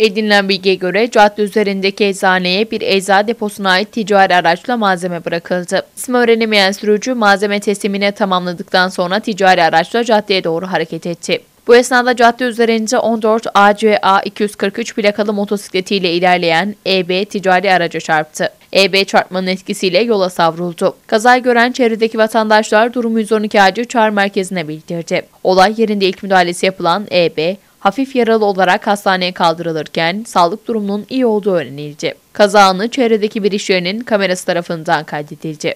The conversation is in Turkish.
Edinilen bilgiye göre cadde üzerindeki eczaneye bir eczacı deposuna ait ticari araçla malzeme bırakıldı. İsmi öğrenemeyen sürücü malzeme teslimini tamamladıktan sonra ticari araçla caddeye doğru hareket etti. Bu esnada cadde üzerinde 14 ACA 243 plakalı motosikletiyle ilerleyen EB ticari araca çarptı. EB çarpmanın etkisiyle yola savruldu. Kazayı gören çevredeki vatandaşlar durumu 112 acil çağrı merkezine bildirdi. Olay yerinde ilk müdahalesi yapılan EB, hafif yaralı olarak hastaneye kaldırılırken sağlık durumunun iyi olduğu öğrenildi. Kaza anı çevredeki bir iş yerinin kamerası tarafından kaydedildi.